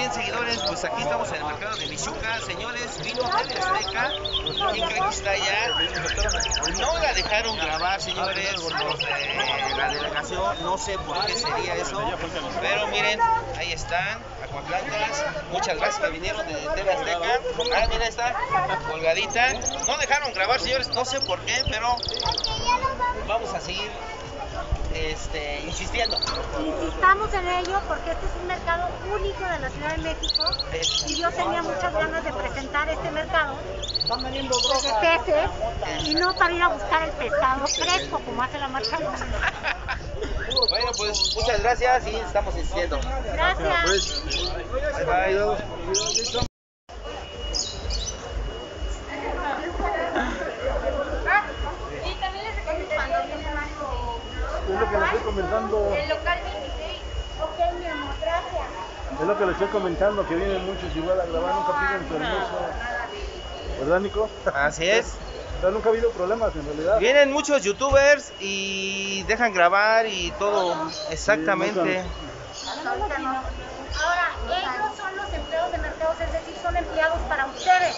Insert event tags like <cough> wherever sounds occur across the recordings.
bien, seguidores, pues aquí estamos en el mercado de Michuca. Señores, vino TV Azteca. ¿Quién cree que está allá? No la dejaron grabar, señores, los de la delegación. No sé por qué sería eso. Pero miren, ahí están, Acuaplantas. Muchas gracias que vinieron de TV Azteca. Ah, mira, está colgadita. No dejaron grabar, señores, no sé por qué, pero vamos a seguir este, insistiendo. Insistamos en ello porque este es un mercado único de la Ciudad de México y yo tenía muchas ganas de presentar este mercado de peces y no para ir a buscar el pescado fresco como hace la marca. Bueno, pues muchas gracias y estamos insistiendo. Gracias. Bye, bye. Lo que le estoy comentando, El local 26. Ok, mi amor, gracias. es lo que le estoy comentando, que vienen muchos igual a grabar, nunca piden permiso. ¿Verdad, Nico? Así es. <laughs> O sea, nunca ha habido problemas en realidad. Vienen muchos youtubers y dejan grabar y todo. Exactamente. Ahora, ellos son los empleados de mercados, es decir, son empleados para ustedes.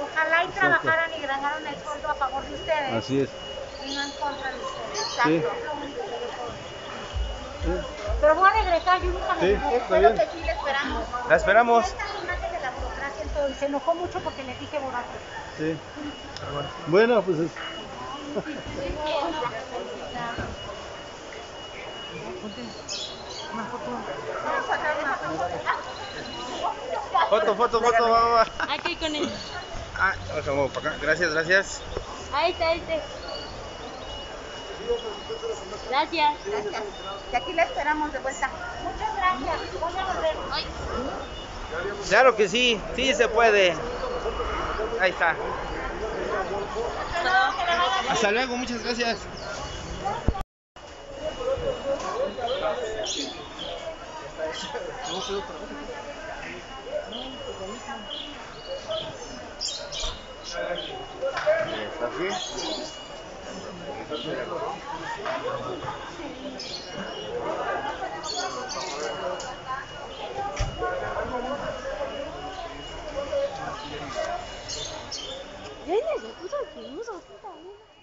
Ojalá y trabajaran y ganaran el sueldo a favor de ustedes Así es. y no en contra de Sí. Pero voy a regresar, yo nunca me Sí, Espero bien. que sí le esperamos. La esperamos. Esta imagen de la burocracia en todo, y se enojó mucho porque les dije borracho. Sí. Bueno, pues es. Foto, foto, foto, va, va. Aquí con él. Ah, vamos para acá. Gracias, gracias. Ahí está, ahí está. Gracias. Gracias. Y aquí la esperamos de vuelta. Muchas gracias. ¿Cuándo nos vemos? Ay. Claro que sí, sí se puede. Ahí está. Hasta luego, muchas gracias. ¿Está 얘네는우정이되는거같 기.